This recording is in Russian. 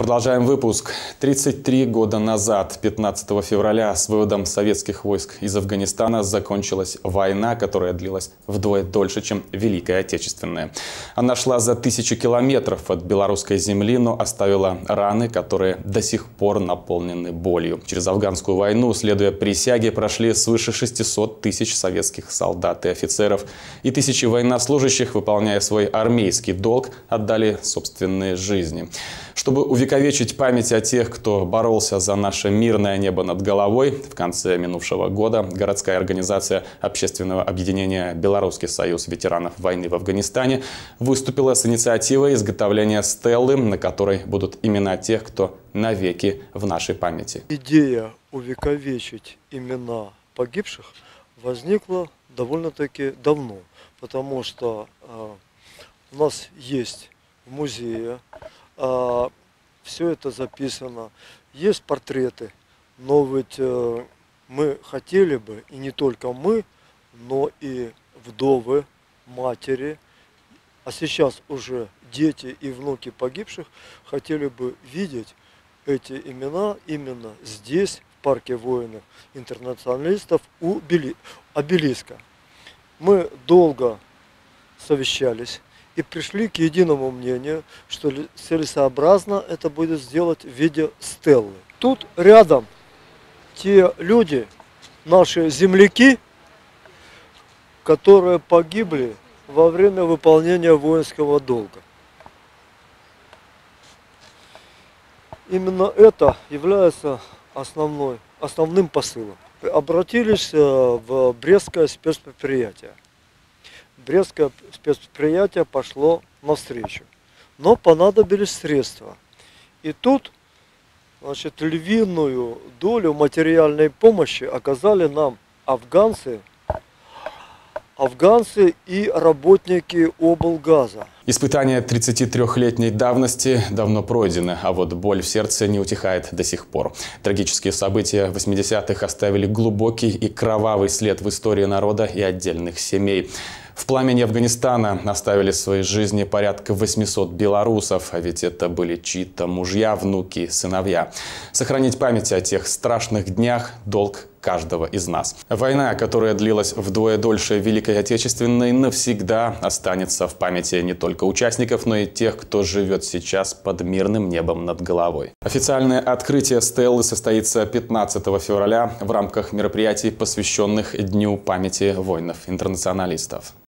Продолжаем выпуск. 33 года назад, 15 февраля, с выводом советских войск из Афганистана закончилась война, которая длилась вдвое дольше, чем Великая Отечественная. Она шла за тысячу километров от белорусской земли, но оставила раны, которые до сих пор наполнены болью. Через афганскую войну, следуя присяге, прошли свыше 600 тысяч советских солдат и офицеров. И тысячи военнослужащих, выполняя свой армейский долг, отдали собственные жизни. Чтобы увековечить память о тех, кто боролся за наше мирное небо над головой, в конце минувшего года городская организация общественного объединения «Белорусский союз ветеранов войны в Афганистане» выступила с инициативой изготовления стеллы, на которой будут имена тех, кто навеки в нашей памяти. Идея увековечить имена погибших возникла довольно-таки давно, потому что э, у нас есть в музее э, все это записано, есть портреты, но ведь э, мы хотели бы, и не только мы, но и вдовы, матери, а сейчас уже дети и внуки погибших хотели бы видеть эти имена именно здесь, в парке воинов интернационалистов у Бели... обелиска. Мы долго совещались, и пришли к единому мнению, что целесообразно это будет сделать в виде стеллы. Тут рядом те люди, наши земляки, которые погибли во время выполнения воинского долга. Именно это является основной, основным посылом. Обратились э, в Брестское спецпредприятие. Брестское спецпредприятие пошло навстречу. Но понадобились средства. И тут значит, львиную долю материальной помощи оказали нам афганцы, афганцы и работники облгаза. Испытания 33-летней давности давно пройдены, а вот боль в сердце не утихает до сих пор. Трагические события 80-х оставили глубокий и кровавый след в истории народа и отдельных семей. В пламени Афганистана оставили свои жизни порядка 800 белорусов, а ведь это были чьи-то мужья, внуки, сыновья. Сохранить память о тех страшных днях – долг каждого из нас. Война, которая длилась вдвое дольше Великой Отечественной, навсегда останется в памяти не только участников, но и тех, кто живет сейчас под мирным небом над головой. Официальное открытие Стеллы состоится 15 февраля в рамках мероприятий, посвященных Дню памяти воинов-интернационалистов.